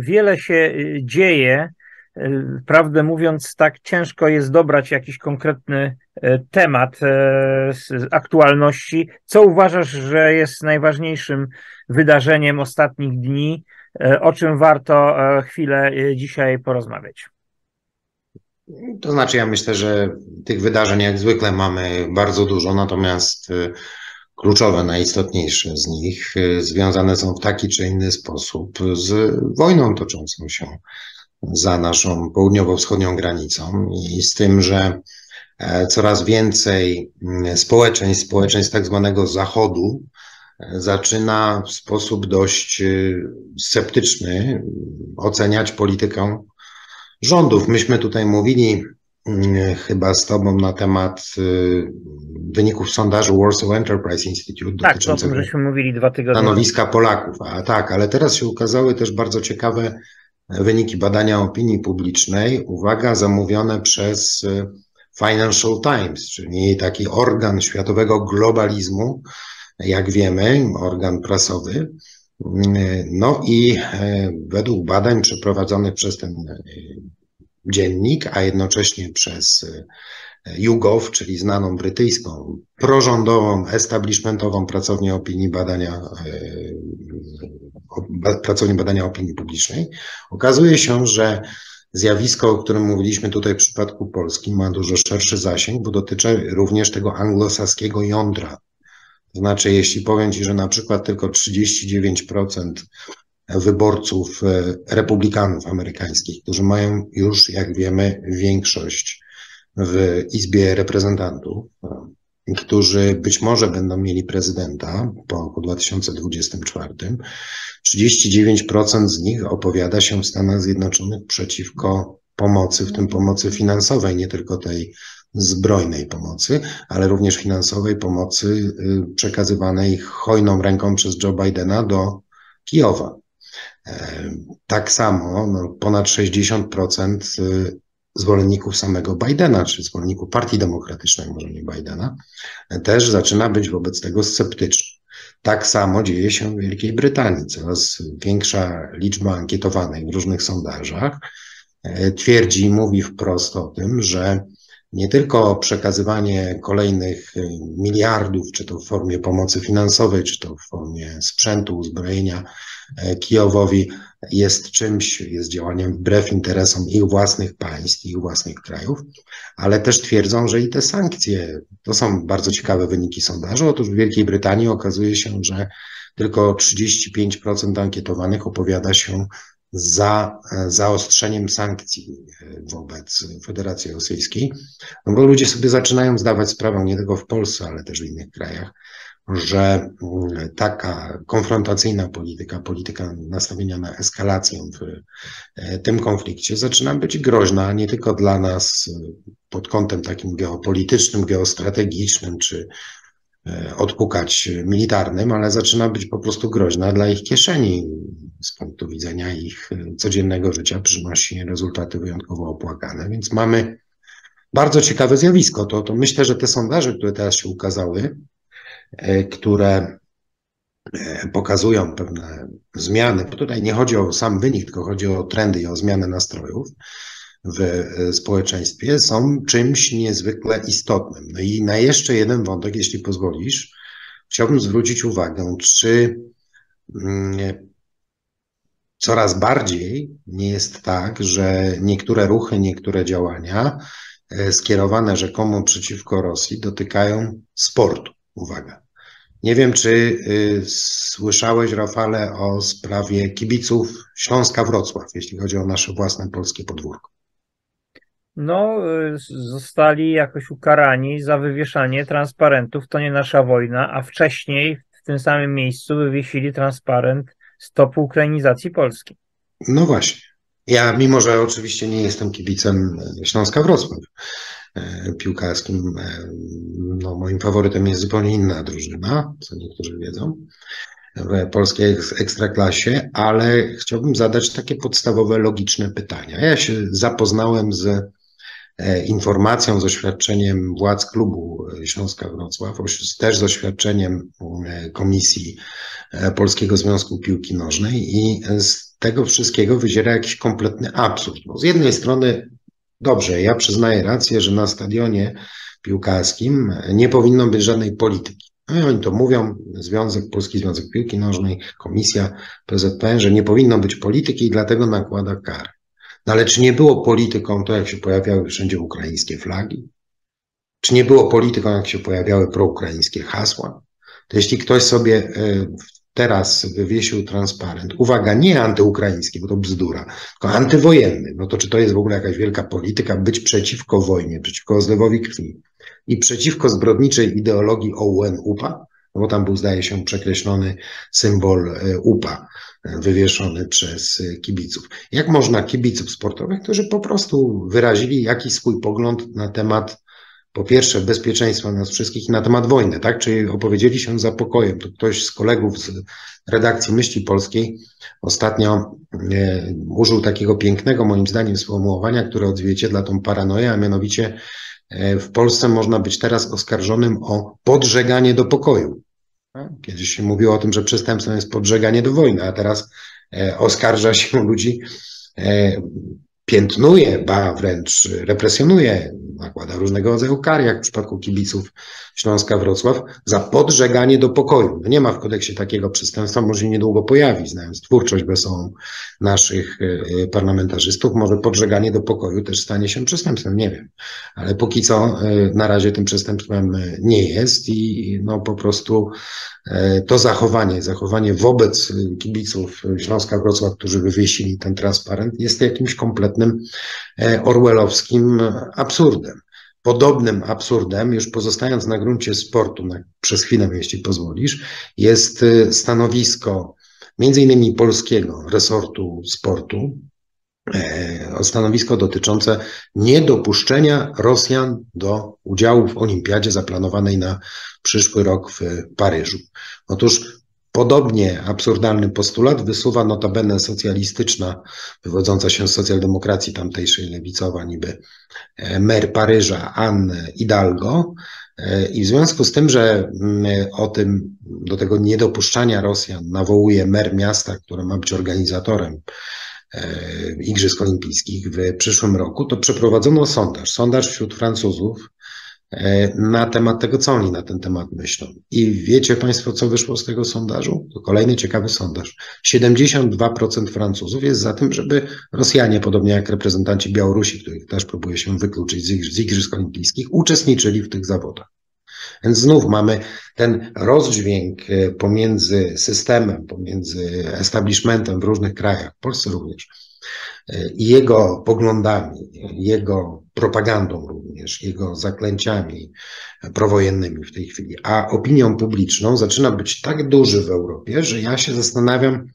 wiele się y, dzieje. Y, prawdę mówiąc, tak ciężko jest dobrać jakiś konkretny y, temat z aktualności. Co uważasz, że jest najważniejszym wydarzeniem ostatnich dni, o czym warto chwilę dzisiaj porozmawiać? To znaczy, ja myślę, że tych wydarzeń jak zwykle mamy bardzo dużo, natomiast kluczowe, najistotniejsze z nich y, związane są w taki czy inny sposób z wojną toczącą się za naszą południowo-wschodnią granicą i z tym, że e, coraz więcej mm, społeczeństw, społeczeństw tak zwanego Zachodu e, zaczyna w sposób dość y, sceptyczny oceniać politykę rządów. Myśmy tutaj mówili mm, chyba z Tobą na temat y, wyników sondażu Warsaw Enterprise Institute tak, dotyczącego żeśmy mówili dwa tygodnie stanowiska Polaków. A tak, ale teraz się ukazały też bardzo ciekawe wyniki badania opinii publicznej. Uwaga, zamówione przez e, Financial Times, czyli taki organ światowego globalizmu, jak wiemy, organ prasowy. No i e, według badań przeprowadzonych przez ten e, dziennik, a jednocześnie przez YouGov, czyli znaną brytyjską, prorządową, establishmentową pracownię opinii badania, e, pracownię badania opinii publicznej, okazuje się, że zjawisko, o którym mówiliśmy tutaj w przypadku Polski, ma dużo szerszy zasięg, bo dotyczy również tego anglosaskiego jądra. To znaczy, jeśli powiem Ci, że na przykład tylko 39% wyborców e, republikanów amerykańskich, którzy mają już, jak wiemy, większość w Izbie Reprezentantów, którzy być może będą mieli prezydenta po, po 2024. 39% z nich opowiada się w Stanach Zjednoczonych przeciwko pomocy, w tym pomocy finansowej, nie tylko tej zbrojnej pomocy, ale również finansowej pomocy y, przekazywanej hojną ręką przez Joe Bidena do Kijowa. E, tak samo no, ponad 60% zwolenników samego Bidena, czy zwolenników Partii Demokratycznej, może nie Bidena, też zaczyna być wobec tego sceptyczny. Tak samo dzieje się w Wielkiej Brytanii. Coraz większa liczba ankietowanych w różnych sondażach e, twierdzi mówi wprost o tym, że nie tylko przekazywanie kolejnych e, miliardów, czy to w formie pomocy finansowej, czy to w formie sprzętu, uzbrojenia e, Kijowowi, jest czymś, jest działaniem wbrew interesom ich własnych państw, ich własnych krajów, ale też twierdzą, że i te sankcje, to są bardzo ciekawe wyniki sondażu. Otóż w Wielkiej Brytanii okazuje się, że tylko 35% ankietowanych opowiada się za zaostrzeniem sankcji wobec Federacji Rosyjskiej, no bo ludzie sobie zaczynają zdawać sprawę nie tylko w Polsce, ale też w innych krajach, że mm, taka konfrontacyjna polityka, polityka nastawienia na eskalację w e, tym konflikcie zaczyna być groźna nie tylko dla nas e, pod kątem takim geopolitycznym, geostrategicznym czy e, odpukać militarnym, ale zaczyna być po prostu groźna dla ich kieszeni. Z punktu widzenia ich codziennego życia przynosi rezultaty wyjątkowo opłakane, więc mamy bardzo ciekawe zjawisko. To, to myślę, że te sondaże, które teraz się ukazały, E, które e, pokazują pewne zmiany, bo tutaj nie chodzi o sam wynik, tylko chodzi o trendy i o zmianę nastrojów w e, społeczeństwie, są czymś niezwykle istotnym. No i na jeszcze jeden wątek, jeśli pozwolisz, chciałbym zwrócić uwagę, czy mm, coraz bardziej nie jest tak, że niektóre ruchy, niektóre działania skierowane rzekomo przeciwko Rosji dotykają sportu. Uwaga. Nie wiem, czy y, słyszałeś, Rafale, o sprawie kibiców Śląska Wrocław, jeśli chodzi o nasze własne polskie podwórko. No, y, zostali jakoś ukarani za wywieszanie transparentów To nie nasza wojna, a wcześniej w tym samym miejscu wywiesili transparent Stop Ukrainizacji Polski. No właśnie. Ja, mimo że oczywiście nie jestem kibicem Śląska Wrocław piłkarskim, no moim faworytem jest zupełnie inna drużyna, co niektórzy wiedzą w polskiej ekstraklasie, ale chciałbym zadać takie podstawowe, logiczne pytania. Ja się zapoznałem z e, informacją, z oświadczeniem władz klubu Śląska Wrocław, też z oświadczeniem e, Komisji e, Polskiego Związku Piłki Nożnej i z tego wszystkiego wyziera jakiś kompletny absurd. Bo z jednej strony, dobrze, ja przyznaję rację, że na stadionie piłkarskim nie powinno być żadnej polityki. No oni to mówią, Związek, Polski Związek Piłki Nożnej, Komisja PZPN, że nie powinno być polityki i dlatego nakłada karę. No ale czy nie było polityką to, jak się pojawiały wszędzie ukraińskie flagi? Czy nie było polityką, jak się pojawiały proukraińskie hasła? To jeśli ktoś sobie e, teraz wywiesił transparent, uwaga, nie antyukraiński, bo to bzdura, tylko antywojenny, no to czy to jest w ogóle jakaś wielka polityka, być przeciwko wojnie, przeciwko zlewowi krwi? i przeciwko zbrodniczej ideologii OUN-UPA, no bo tam był, zdaje się, przekreślony symbol e, UPA wywieszony przez e, kibiców. Jak można kibiców sportowych, którzy po prostu wyrazili jakiś swój pogląd na temat po pierwsze bezpieczeństwa nas wszystkich na temat wojny, tak? Czyli opowiedzieli się za pokojem. To ktoś z kolegów z redakcji Myśli Polskiej ostatnio e, użył takiego pięknego, moim zdaniem, sformułowania, które odzwierciedla tą paranoję, a mianowicie E, w Polsce można być teraz oskarżonym o podżeganie do pokoju. Kiedyś się mówiło o tym, że przestępstwem jest podżeganie do wojny, a teraz e, oskarża się ludzi e, piętnuje, ba wręcz represjonuje, nakłada różnego rodzaju kary, jak w przypadku kibiców Śląska Wrocław, za podżeganie do pokoju. No nie ma w kodeksie takiego przestępstwa, może się niedługo pojawi, znając twórczość wesołą naszych e, parlamentarzystów, może podżeganie do pokoju też stanie się przestępstwem, nie wiem. Ale póki co e, na razie tym przestępstwem nie jest i no po prostu e, to zachowanie, zachowanie wobec kibiców Śląska Wrocław, którzy wywiesili ten transparent, jest jakimś kompletnym e, orwellowskim absurdem. Podobnym absurdem, już pozostając na gruncie sportu, na, przez chwilę, jeśli pozwolisz, jest e, stanowisko między innymi polskiego resortu sportu, e, stanowisko dotyczące niedopuszczenia Rosjan do udziału w olimpiadzie zaplanowanej na przyszły rok w Paryżu. Otóż Podobnie absurdalny postulat wysuwa notabene socjalistyczna, wywodząca się z socjaldemokracji tamtejszej lewicowa, niby e, mer Paryża Anne Hidalgo. E, I w związku z tym, że mm, o tym, do tego niedopuszczania Rosjan nawołuje mer miasta, które ma być organizatorem e, Igrzysk Olimpijskich w przyszłym roku, to przeprowadzono sondaż. Sondaż wśród Francuzów, na temat tego, co oni na ten temat myślą. I wiecie Państwo, co wyszło z tego sondażu? To kolejny ciekawy sondaż. 72% Francuzów jest za tym, żeby Rosjanie, podobnie jak reprezentanci Białorusi, których też próbuje się wykluczyć z Igrzysk Olimpijskich, uczestniczyli w tych zawodach. Więc znów mamy ten rozdźwięk e, pomiędzy systemem, pomiędzy establishmentem w różnych krajach, w Polsce również, jego poglądami, jego propagandą również, jego zaklęciami prowojennymi w tej chwili, a opinią publiczną zaczyna być tak duży w Europie, że ja się zastanawiam,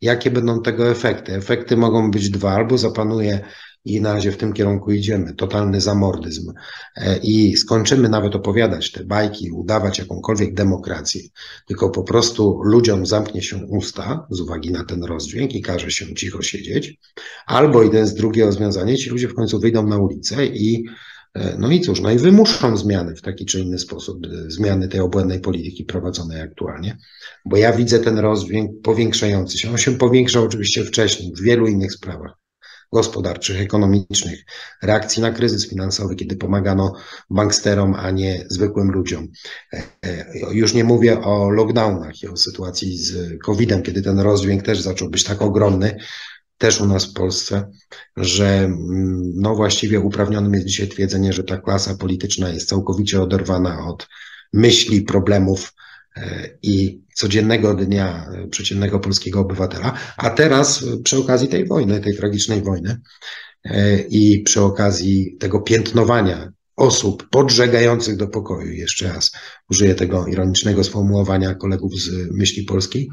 jakie będą tego efekty. Efekty mogą być dwa, albo zapanuje i na razie w tym kierunku idziemy, totalny zamordyzm. E, i skończymy nawet opowiadać te bajki, udawać jakąkolwiek demokrację, tylko po prostu ludziom zamknie się usta z uwagi na ten rozdźwięk i każe się cicho siedzieć, albo jeden z drugie rozwiązanie, ci ludzie w końcu wyjdą na ulicę i e, no i cóż, no i wymuszą zmiany w taki czy inny sposób, zmiany tej obłędnej polityki prowadzonej aktualnie, bo ja widzę ten rozdźwięk powiększający się. On się powiększał oczywiście wcześniej w wielu innych sprawach gospodarczych, ekonomicznych, reakcji na kryzys finansowy, kiedy pomagano banksterom, a nie zwykłym ludziom. E, e, już nie mówię o lockdownach i o sytuacji z COVID-em, kiedy ten rozdźwięk też zaczął być tak ogromny, też u nas w Polsce, że mm, no właściwie uprawnionym jest dzisiaj twierdzenie, że ta klasa polityczna jest całkowicie oderwana od myśli, problemów i codziennego dnia e, przeciętnego polskiego obywatela, a teraz e, przy okazji tej wojny, tej tragicznej wojny e, i przy okazji tego piętnowania osób podżegających do pokoju, jeszcze raz użyję tego ironicznego sformułowania kolegów z myśli polskiej,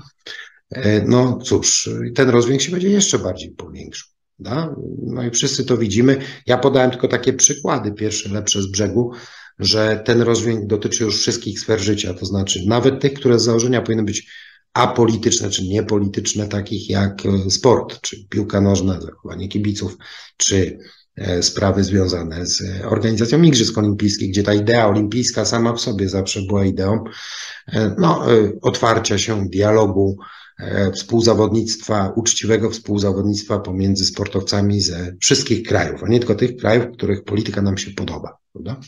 no cóż, ten rozdźwięk się będzie jeszcze bardziej powiększył. Da? No i wszyscy to widzimy. Ja podałem tylko takie przykłady, pierwsze lepsze z brzegu, że ten rozwój dotyczy już wszystkich sfer życia, to znaczy nawet tych, które z założenia powinny być apolityczne czy niepolityczne, takich jak e, sport, czy piłka nożna, zachowanie kibiców, czy e, sprawy związane z organizacją Igrzysk Olimpijskich, gdzie ta idea olimpijska sama w sobie zawsze była ideą e, no, otwarcia się, dialogu, współzawodnictwa, uczciwego współzawodnictwa pomiędzy sportowcami ze wszystkich krajów, a nie tylko tych krajów, których polityka nam się podoba. Prawda?